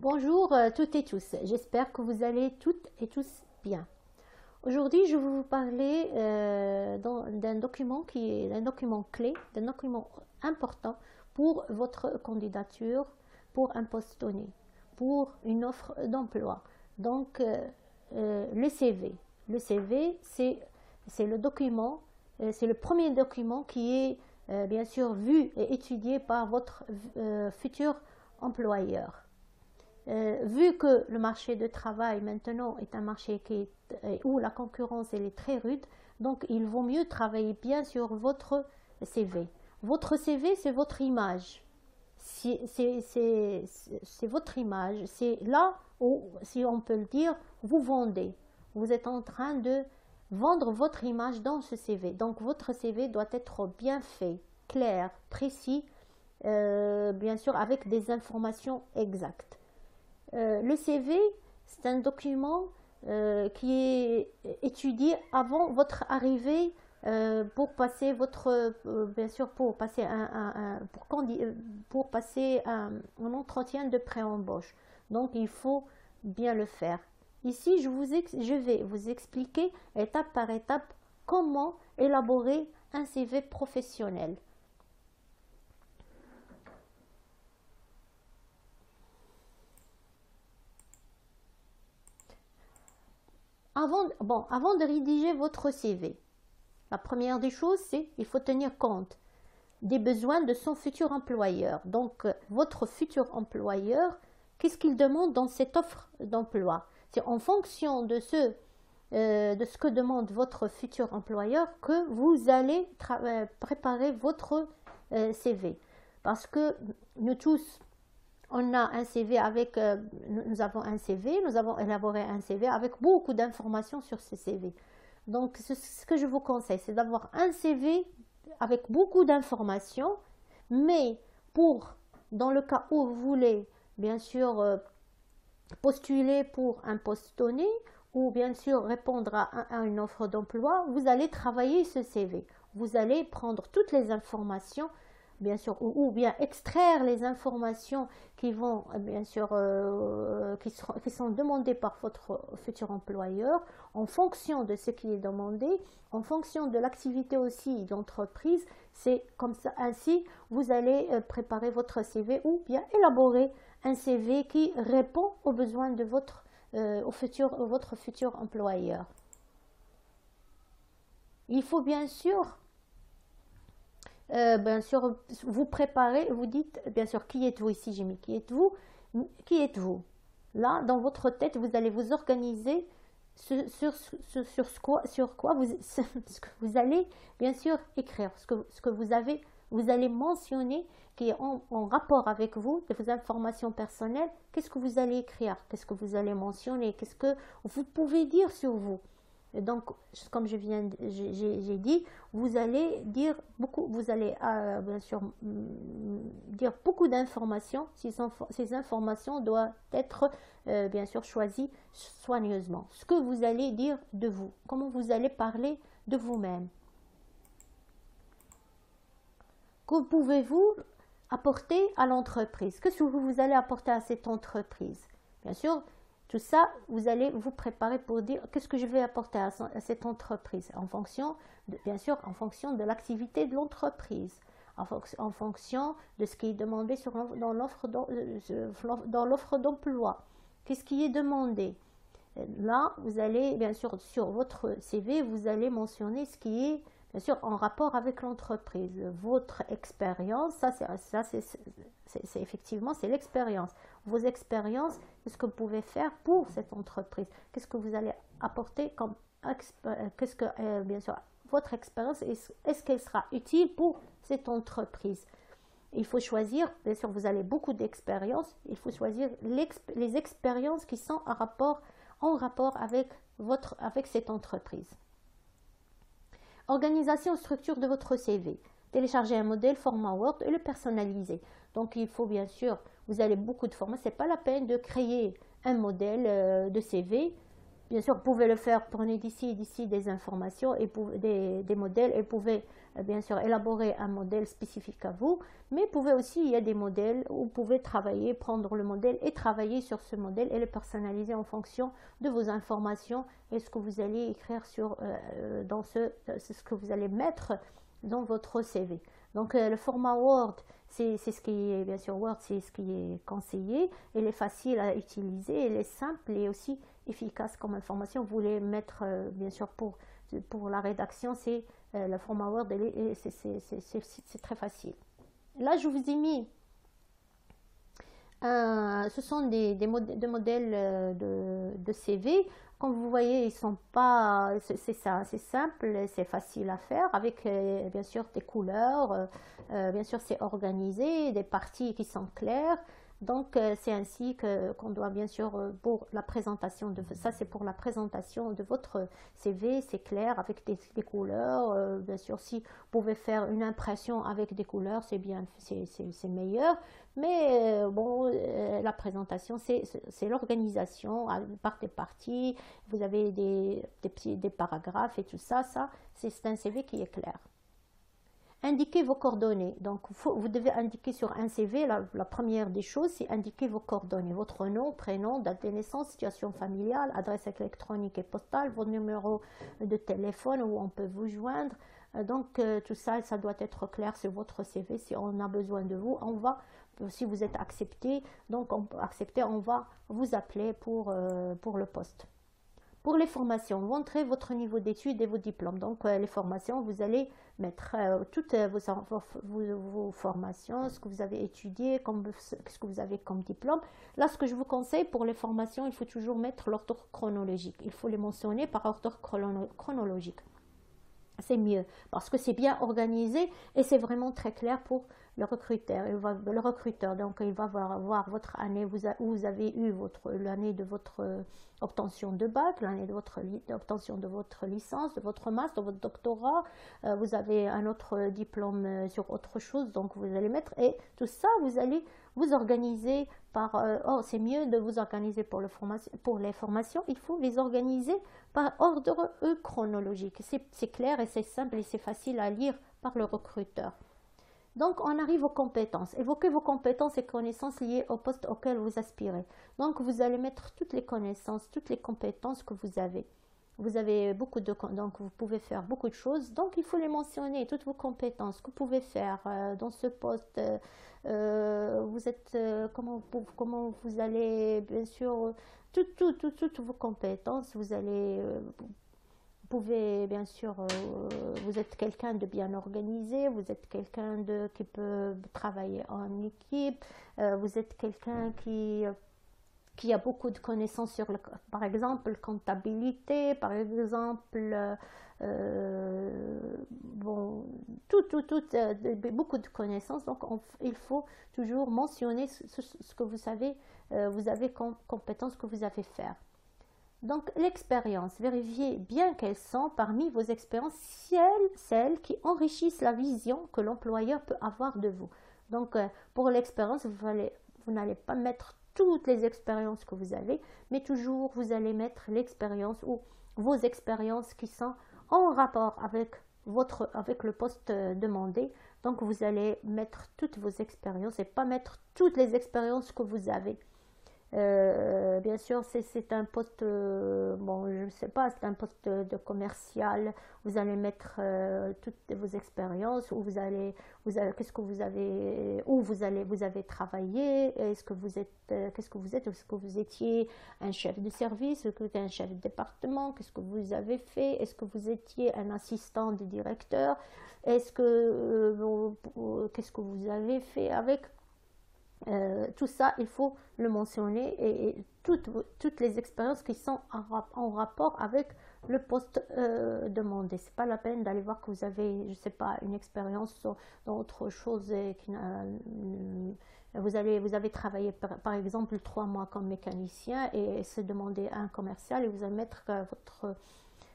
Bonjour euh, toutes et tous, j'espère que vous allez toutes et tous bien. Aujourd'hui, je vais vous parler euh, d'un document qui est un document clé, d'un document important pour votre candidature pour un poste donné, pour une offre d'emploi. Donc, euh, le CV. Le CV, c'est le document, c'est le premier document qui est bien sûr vu et étudié par votre futur employeur. Euh, vu que le marché de travail maintenant est un marché euh, où la concurrence est très rude, donc il vaut mieux travailler bien sur votre CV. Votre CV, c'est votre image. C'est votre image. C'est là où, si on peut le dire, vous vendez. Vous êtes en train de vendre votre image dans ce CV. Donc votre CV doit être bien fait, clair, précis, euh, bien sûr avec des informations exactes. Euh, le CV, c'est un document euh, qui est étudié avant votre arrivée euh, pour passer votre, un, entretien de pré-embauche. Donc, il faut bien le faire. Ici, je, vous je vais vous expliquer étape par étape comment élaborer un CV professionnel. Avant, bon, avant de rédiger votre CV, la première des choses, c'est il faut tenir compte des besoins de son futur employeur. Donc, euh, votre futur employeur, qu'est-ce qu'il demande dans cette offre d'emploi? C'est en fonction de ce, euh, de ce que demande votre futur employeur que vous allez euh, préparer votre CV. Parce que nous tous, on a un CV avec, euh, nous avons un CV, nous avons élaboré un CV avec beaucoup d'informations sur ce CV. Donc, ce, que je vous conseille, c'est d'avoir un CV avec beaucoup d'informations, mais pour, dans le cas où vous voulez, bien sûr, euh, postuler pour un poste donné, ou bien sûr répondre à une offre d'emploi, vous allez travailler ce CV. Vous allez prendre toutes les informations bien sûr, ou, bien extraire les informations qui vont, euh, bien sûr, euh, qui, qui, sont demandées par votre futur employeur en fonction de ce qui est demandé, en fonction de l'activité aussi d'entreprise. C'est comme ça, ainsi, vous allez euh, préparer votre CV ou bien élaborer un CV qui répond aux besoins de votre, au futur, votre futur employeur. Il faut bien sûr euh, bien sûr, vous préparez, vous dites, bien sûr, qui êtes-vous ici, j'ai mis qui êtes-vous Qui êtes-vous? Là, dans votre tête, vous allez vous organiser sur, sur, sur, quoi, sur quoi vous, ce que vous allez, bien sûr, écrire, ce que, ce que vous avez, vous allez mentionner qui est en, rapport avec vous, vos informations personnelles, qu'est-ce que vous allez écrire, qu'est-ce que vous allez mentionner, qu'est-ce que vous pouvez dire sur vous? Donc, comme je viens, j'ai dit, vous allez dire beaucoup, vous allez euh, bien sûr mm, dire beaucoup d'informations. Ces, informations doivent être euh, bien sûr choisies soigneusement. Ce que vous allez dire de vous, comment vous allez parler de vous-même. Que pouvez-vous apporter à l'entreprise? Que vous allez apporter à cette entreprise? Bien sûr, tout ça, vous allez vous préparer pour dire qu'est-ce que je vais apporter à, cette entreprise? En fonction, de, bien sûr, en fonction de l'activité de l'entreprise, en, fonction de ce qui est demandé sur, dans l'offre euh, d'emploi. Qu'est-ce qui est demandé? Là, vous allez, bien sûr, sur votre CV, vous allez mentionner ce qui est bien sûr en rapport avec l'entreprise. Votre expérience, ça c'est effectivement c'est l'expérience. Vos expériences, qu'est-ce que vous pouvez faire pour cette entreprise? Qu'est-ce que vous allez apporter comme qu'est-ce que euh, bien sûr votre expérience est-ce qu'elle sera utile pour cette entreprise? Il faut choisir, bien sûr, vous avez beaucoup d'expérience, il faut choisir les expériences qui sont en rapport, en rapport avec, votre, avec cette entreprise. Organisation structure de votre CV. Télécharger un modèle format Word et le personnaliser. Donc il faut bien sûr, vous avez beaucoup de formats, ce n'est pas la peine de créer un modèle euh, de CV Bien sûr, vous pouvez le faire, prenez d'ici d'ici des informations et des, modèles et pouvez euh, bien sûr élaborer un modèle spécifique à vous, mais pouvez aussi, il y a des modèles où vous pouvez travailler, prendre le modèle et travailler sur ce modèle et le personnaliser en fonction de vos informations et ce que vous allez écrire sur, euh, dans ce, ce que vous allez mettre dans votre CV. Donc le format Word, c'est ce qui est, bien sûr, Word, c'est ce qui est conseillé. Il est facile à utiliser, il est simple et aussi efficace comme information. Vous voulez mettre, euh, bien sûr, pour, pour la rédaction, c'est euh, le format Word, c'est très facile. Là, je vous ai mis, ce sont des, des, modèles euh, de, CV. Comme vous voyez, ils sont pas, c'est ça, c'est simple, c'est facile à faire avec bien sûr des couleurs, bien sûr c'est organisé, des parties qui sont claires. Donc, euh, c'est ainsi qu'on doit bien sûr, euh, pour la présentation de ça, c'est pour la présentation de votre CV, c'est clair, avec des, couleurs. Euh, bien sûr, si vous pouvez faire une impression avec des couleurs, c'est bien, c'est meilleur. Mais bon, la présentation, c'est l'organisation par des parties. Vous avez des, des, des paragraphes et tout ça. Ça, c'est un CV qui est clair. Indiquez vos coordonnées. Donc, vous devez indiquer sur un CV, la, première des choses, c'est indiquer vos coordonnées. Votre nom, prénom, date de naissance, situation familiale, adresse électronique et postale, vos numéros de téléphone où on peut vous joindre. Euh, donc, euh, tout ça, ça doit être clair sur votre CV. Si on a besoin de vous, on va, si vous êtes accepté, donc on, accepté, on va vous appeler pour, euh, pour le poste. Pour les formations, montrez votre niveau d'études et vos diplômes. Donc, les formations, vous allez mettre euh, toutes vos, vos, formations, ce que vous avez étudié, ce que vous avez comme diplôme. Là, ce que je vous conseille pour les formations, il faut toujours mettre l'ordre chronologique. Il faut les mentionner par ordre chronologique. C'est mieux parce que c'est bien organisé et c'est vraiment très clair pour le recruteur. Va, le recruteur, donc il va voir, votre année vous où vous avez eu votre l'année de votre euh, obtention de bac, l'année de votre obtention de votre licence, de votre master, de votre doctorat. Euh, vous avez un autre diplôme euh, sur autre chose, donc vous allez mettre et tout ça vous allez vous organiser par. c'est mieux de vous organiser pour, le formation, pour les formations. Il faut les organiser par ordre chronologique. C'est clair et c'est simple et c'est facile à lire par le recruteur. Donc, on arrive aux compétences. Évoquez vos compétences et connaissances liées au poste auquel vous aspirez. Donc, vous allez mettre toutes les connaissances, toutes les compétences que vous avez. Vous avez beaucoup de donc vous pouvez faire beaucoup de choses. Donc, il faut les mentionner toutes vos compétences que vous pouvez faire euh, dans ce poste. Euh, euh, vous êtes comment comment vous allez bien sûr toutes toutes vos compétences. Vous allez pouvez, bien sûr, euh, vous êtes quelqu'un de bien organisé, vous êtes quelqu'un de, qui peut travailler en équipe, euh, vous êtes quelqu'un qui, qui a beaucoup de connaissances sur, le, par exemple, comptabilité, par exemple, euh, bon, tout, tout, tout, beaucoup de connaissances. Donc, il faut toujours mentionner ce, que vous savez, vous avez comme compétences que vous avez faire. Donc l'expérience, vérifiez bien quelles sont parmi vos expériences celles, qui enrichissent la vision que l'employeur peut avoir de vous. Donc euh, pour l'expérience, vous, vous n'allez pas mettre toutes les expériences que vous avez, mais toujours vous allez mettre l'expérience ou vos expériences qui sont en rapport avec votre avec le poste euh, demandé. Donc vous allez mettre toutes vos expériences et pas mettre toutes les expériences que vous avez. Euh, bien sûr, c'est un poste, euh, bon, je ne sais pas, c'est un poste de, commercial. Vous allez mettre euh, toutes vos expériences, où vous allez, vous qu'est-ce que vous avez, où vous allez, vous avez travaillé, est-ce que vous êtes, qu'est-ce que vous êtes, est-ce que vous étiez un chef de service, est-ce que vous êtes un chef de département, qu'est-ce que vous avez fait, est-ce que vous étiez un assistant de directeur, est-ce que, qu'est-ce que vous avez fait avec euh, tout ça, il faut le mentionner et, toutes, toutes, les expériences qui sont en, rapport avec le poste euh, demandé. C'est pas la peine d'aller voir que vous avez, je sais pas, une expérience dans autre chose et qui euh, vous, allez, vous avez travaillé par, exemple trois mois comme mécanicien et se demander un commercial et vous allez mettre votre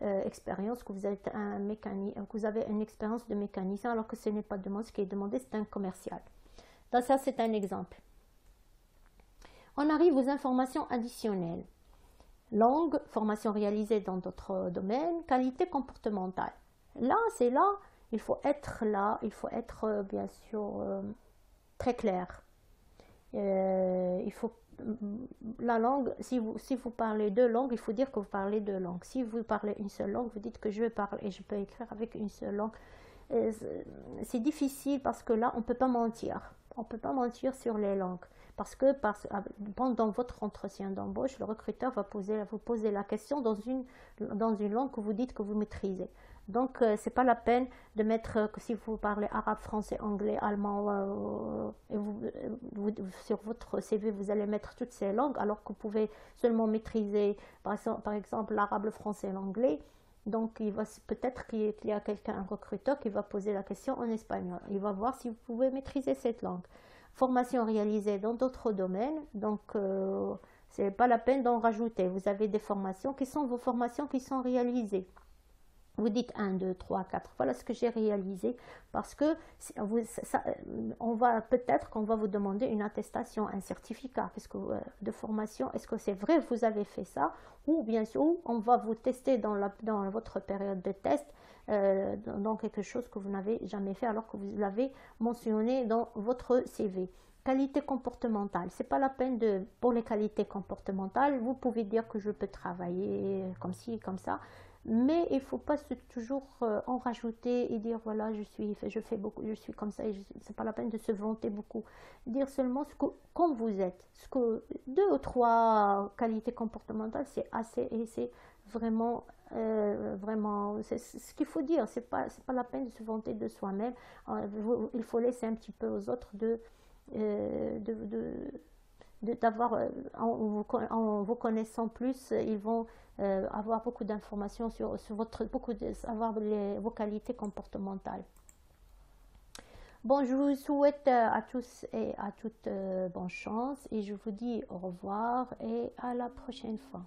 expérience que vous êtes un mécanicien, que vous avez une expérience de mécanicien alors que ce n'est pas demandé, ce qui est demandé c'est un commercial. Ça, c'est un exemple. On arrive aux informations additionnelles. langue, formation réalisée dans d'autres domaines, qualité comportementale. Là, c'est là, il faut être là, il faut être euh, bien sûr euh, très clair. Euh, il faut la langue, si vous, si vous parlez deux langues, il faut dire que vous parlez deux langues. Si vous parlez une seule langue, vous dites que je vais parler et je peux écrire avec une seule langue. C'est difficile parce que là, on ne peut pas mentir. On ne peut pas mentir sur les langues. Parce que pendant votre entretien d'embauche, le recruteur va vous poser la question dans une, langue que vous dites que vous maîtrisez. Donc, euh, ce n'est pas la peine de mettre, euh, que si vous parlez arabe, français, anglais, allemand, euh, et vous, sur votre CV, vous allez mettre toutes ces langues, alors que vous pouvez seulement maîtriser, par exemple, l'arabe, le français l'anglais. Donc, peut-être qu'il y a quelqu'un, un recruteur, qui va poser la question en espagnol. Il va voir si vous pouvez maîtriser cette langue. Formation réalisée dans d'autres domaines, donc euh, ce n'est pas la peine d'en rajouter. Vous avez des formations qui sont vos formations qui sont réalisées. Vous dites 1, 2, 3, 4, voilà ce que j'ai réalisé parce que on va peut-être qu'on va vous demander une attestation, un certificat euh, de formation. Est-ce que c'est vrai que vous avez fait ça? Ou bien sûr, on va vous tester dans votre période de test euh, dans quelque chose que vous n'avez jamais fait alors que vous l'avez mentionné dans votre CV qualité comportementale. C'est pas la peine de pour les qualités comportementales, vous pouvez dire que je peux travailler comme ci, comme ça, mais il faut pas toujours euh, en rajouter et dire voilà je suis je fais beaucoup je suis comme ça et c'est pas la peine de se vanter beaucoup. Dire seulement ce que comme vous êtes ce que deux ou trois qualités comportementales c'est assez et c'est vraiment euh, vraiment c'est ce qu'il faut dire. C'est pas c'est pas la peine de se vanter de soi-même. Euh, il faut laisser un petit peu aux autres de de, d'avoir en, en, vous connaissant plus ils vont euh, avoir beaucoup d'informations sur, votre, beaucoup de, savoir vos qualités comportementales. Bon, je vous souhaite euh, à tous et à toutes euh, bonne chance et je vous dis au revoir et à la prochaine fois.